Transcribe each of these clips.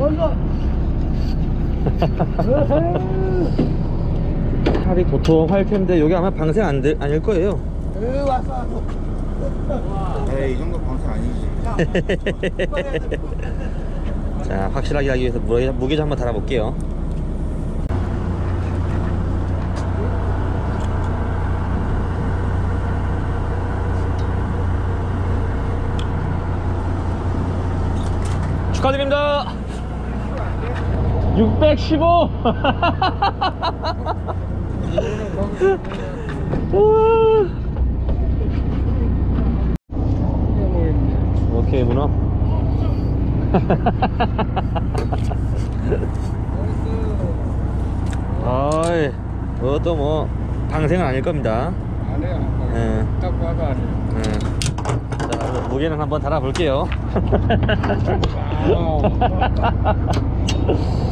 팔이 도통할 텐데 여기 아마 방생 안 될, 아닐 거예요. 에이 이 정도 방송 아니지 자, 확실하게 하기 위해서 무게, 무게좀 한번 달아볼게요. 축하드립니다. 615. 오케이 문어. 어이, 뭐또 뭐 방생은 아닐 겁니다. 안 해요 예. 딱 봐도 안 해요 예. 자, 무게는 한번 달아볼게요.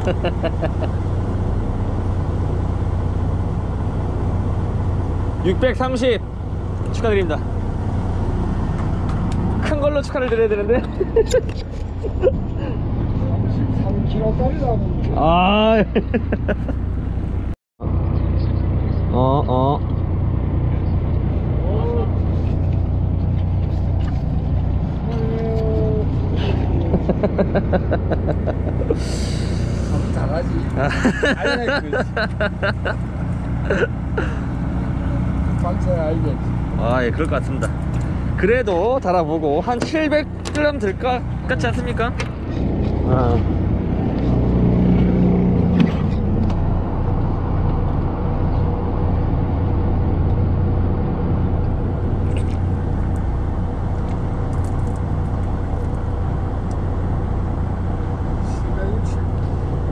(630) 축하드립니다 큰 걸로 축하를 드려야 되는데 3kg짜리라고 아. 어, 어. 알겠지 방송 알겠지 아, 예, 그럴 것 같습니다. 그래도 달아보고 한 700g 들까 같지 않습니까? 아.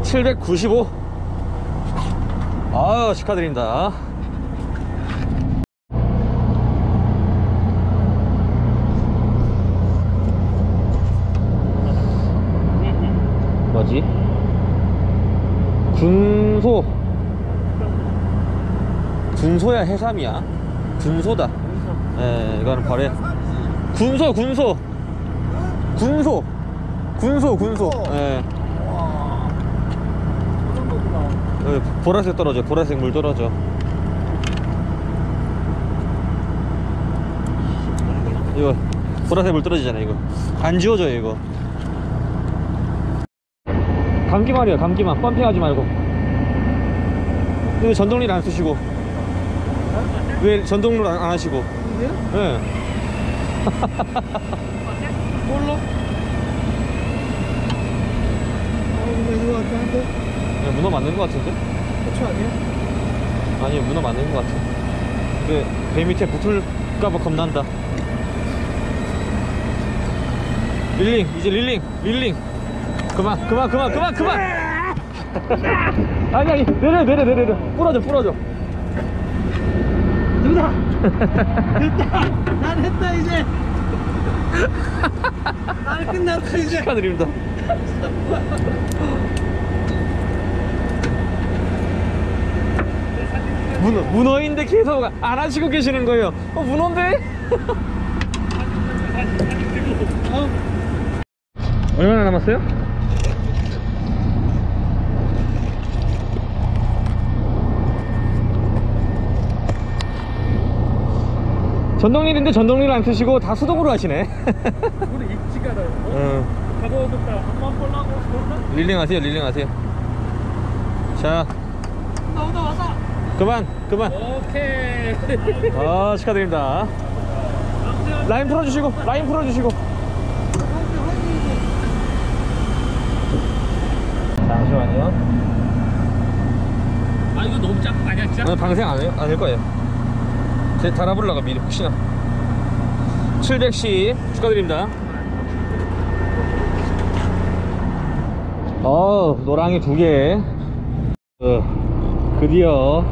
(795) 아유 축하드립니다. 뭐지? 군소. 군소야 해삼이야. 군소다. 예 이거는 바로 군소 군소. 군소. 군소 군소. 예. 여기 보라색 떨어져 보라색 물 떨어져. 이거 보라색 물 떨어지잖아 이거. 안 지워져요 이거. 감기만이에요 감기만. 펌핑하지 말고. 왜 전동릴 안 쓰시고. 왜 전동릴 안, 안 하시고? 예. 몰라 이거 같은데? 네, 문어 맞는 것 같은데? 그쵸 아니야? 아니 문어 맞는 것 같아. 그배 밑에 붙을까봐 겁난다. 릴링 이제 릴링 릴링. 그만 그만 그만 그만 그만! 아니 아니 내려 내려 내려 내려. 부러져 부러져. 됐다. 됐다. 난 했다 이제. 난 끝났다 이제. 축하드립니다 문어, 문어인데 계속 안 하시고 계시는 거예요. 어 문어인데? 얼마나 남았어요? 전동릴인데 전동릴 안 쓰시고 다 수동으로 하시네. 우리 익지가 나 응. 가져오겠다. 한번 보려고 릴링 하세요 릴링 하세요. 자 그만 그만. 오케이. 아 축하드립니다. 라인 풀어주시고 라인 풀어주시고. 잠시만요. 아 이거 너무 거 아니야 진짜? 오늘 방생 안 해요? 안할 거예요. 제 달아보려고 미리 혹시나. 710 축하드립니다. 어 노랑이 두개. 어, 드디어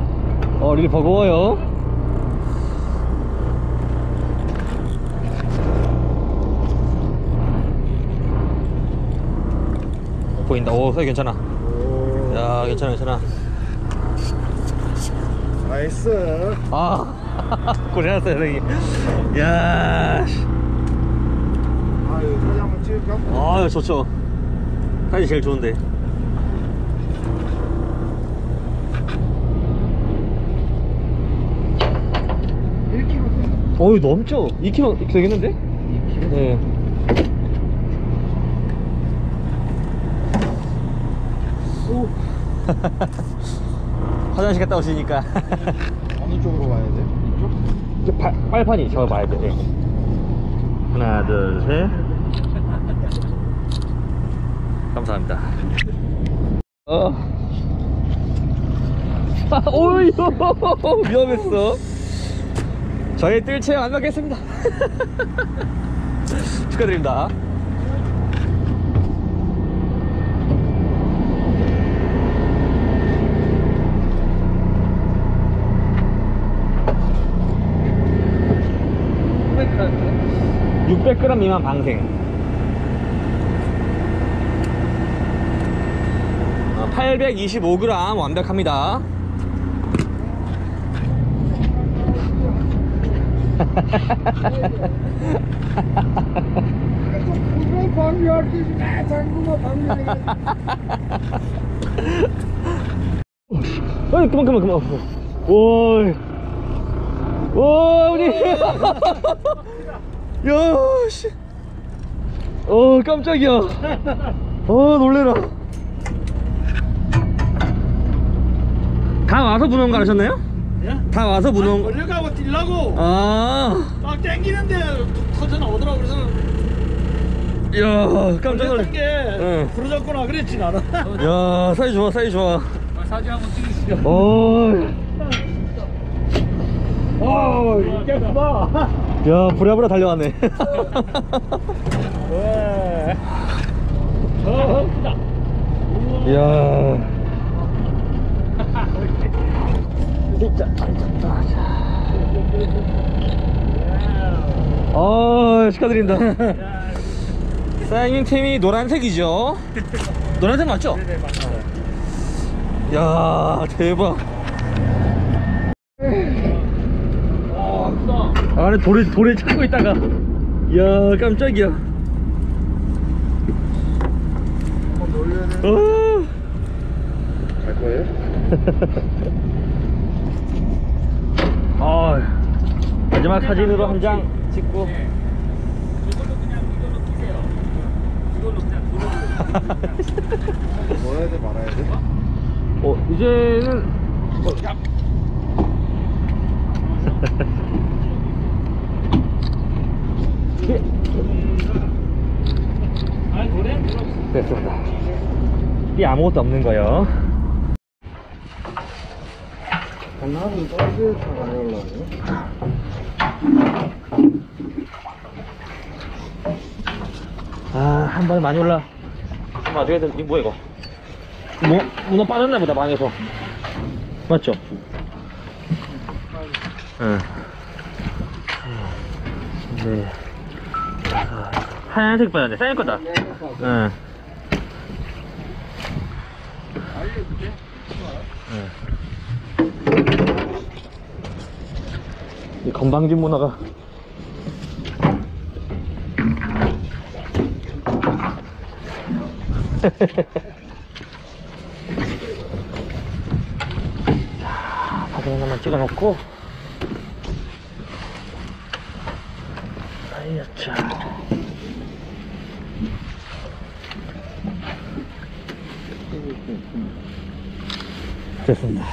어, 릴 버거워요. 보인다. 오 사이즈 괜찮아. 야 괜찮아 괜찮아. nice. 아 고생하셨어요 선생님. 야 씨. 아유, 사진 한번 찍을까? 아유 좋죠. 사진 제일 좋은데 어이 넘죠 2kg 되겠는데? 2kg? 네 오. 화장실 갔다 오시니까 어느 쪽으로 가야 돼? 이쪽? 저 발, 빨판이 저 봐야 돼 네. 하나 둘 셋 감사합니다 어. 아, 오이 위험했어 저희 뜰 체험 완벽했습니다. 축하드립니다. 네, 600g 미만 방생. 어, 825g 완벽합니다 방류해. 어이 그만 그만 그만. 오이. 오 우리. 야씨. 어 깜짝이야. 어 놀래라. 다 와서 문어원 가르셨나요? 예? 다 와서 문어원 걸려가고 뛰려고. 아. 막 땡기는데 터져 나오더라고. 그래서 이야 깜짝 걸렸던 게 응. 부러졌구나 그랬지 나는. 야 사이 좋아 사이 좋아. 사진 한번 찍으시죠. 어이. 어봐 야? 부랴부랴 달려왔네. 왜? 저 크다. 이야 진짜 진짜 아 축하드립니다 사장님 팀이 노란색이죠 노란색 맞죠? 네네 맞습니다 야 대박 아 안에 돌에 돌에 찾고 있다가 이야 깜짝이야. 어. 갈 거예요? 아 마지막 사진으로 한 장 찍고. 이걸로 그냥 이걸로 끼세요. 이걸로 그냥 이걸로 넣어야 돼, 말아야 돼? 어 이제는 어, 야. 예, 아 노래? 됐습니다. 이 아무것도 없는 거요. 장난은 떨어질 차 가려고 아한 번에 많이 올라. 좀 어떻게 든 이거 뭐야 이거? 뭐, 문어 빠졌나 보다 방에서. 맞죠? 응. 네. 아, 하얀색 빠졌네. 쌓일 거다. 응. 알려줄게. 이 건방진 문어가. 자, 사진 하나만 찍어 놓고. 아이야차. 됐습니다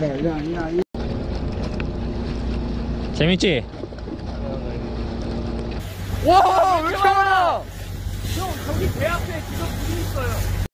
야, 야, 야, 이 재밌지? 와, 왜 이렇게 많아? 형 저기 배 앞에 지금 불이 있어요